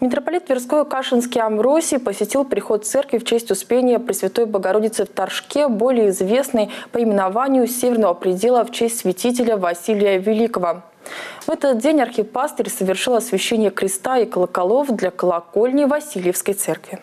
Митрополит Тверской Кашинский Амросий посетил приход церкви в честь Успения Пресвятой Богородицы в Торжке, более известной по именованию Северного предела в честь святителя Василия Великого. В этот день архипастырь совершил освящение креста и колоколов для колокольни Васильевской церкви.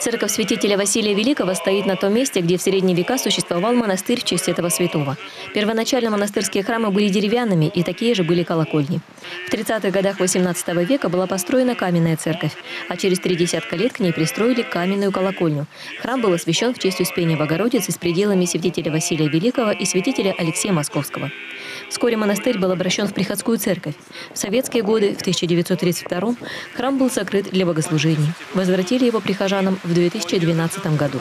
Церковь святителя Василия Великого стоит на том месте, где в средние века существовал монастырь в честь этого святого. Первоначально монастырские храмы были деревянными, и такие же были колокольни. В 30-х годах 18 века была построена каменная церковь, а через три десятка лет к ней пристроили каменную колокольню. Храм был освящен в честь Успения Богородицы с пределами святителя Василия Великого и святителя Алексея Московского. Вскоре монастырь был обращен в приходскую церковь. В советские годы, в 1932 храм был закрыт для богослужений. Возвратили его прихожанам в 2012 году.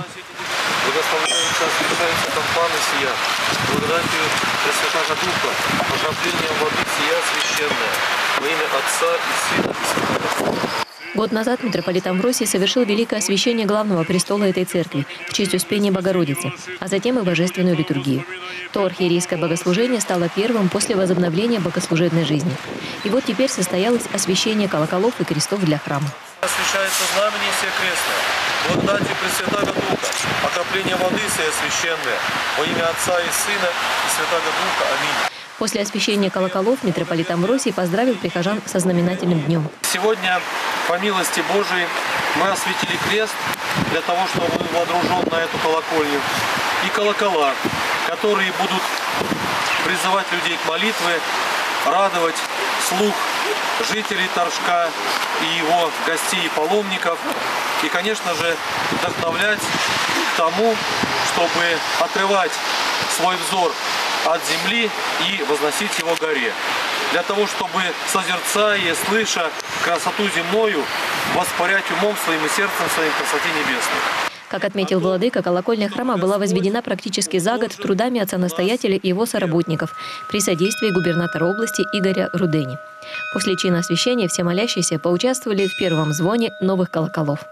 Благословляются, освящаются кампаны сия, благодатью Пресвятого Духа, окроплением воды сия священная, во имя Отца и Сына и Святого Духа. Год назад митрополит Амвросий совершил великое освящение главного престола этой церкви в честь Успения Богородицы, а затем и божественную литургию. То архиерейское богослужение стало первым после возобновления богослужебной жизни. И вот теперь состоялось освящение колоколов и крестов для храма. Освящается знамение все крестное, благодати Пресвятого Духа, окропление воды сия священное, во имя Отца и Сына и Святого Духа. Аминь. После освящения колоколов митрополит Амвросий поздравил прихожан со знаменательным днем. Сегодня, по милости Божией, мы осветили крест для того, чтобы был водружен на эту колокольню. И колокола, которые будут призывать людей к молитве, радовать слух жителей Торжка и его гостей и паломников. И, конечно же, вдохновлять к тому, чтобы отрывать свой взор от земли и возносить его горе. Для того, чтобы, созерцая слыша красоту земною, воспарять умом своим и сердцем своим красоте небесной. Как отметил владыка, колокольня храма была возведена практически за год трудами отца-настоятеля и его соработников при содействии губернатора области Игоря Рудени. После чина освящения все молящиеся поучаствовали в первом звоне новых колоколов.